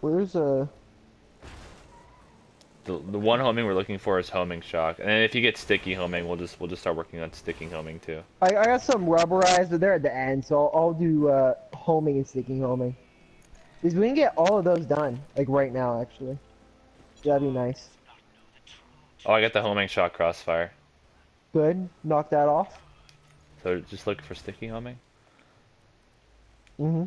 Where's uh? The, the one homing we're looking for is homing shock, and then if you get sticky homing, we'll just we'll just start working on sticking homing too. I, I got some rubberized, but they're at the end, so I'll, I'll do uh, homing and sticking homing. Because we can get all of those done, like right now, actually. That'd be nice. Oh, I got the homing shock crossfire. Good. Knock that off. So just look for sticky homing. Mm-hmm.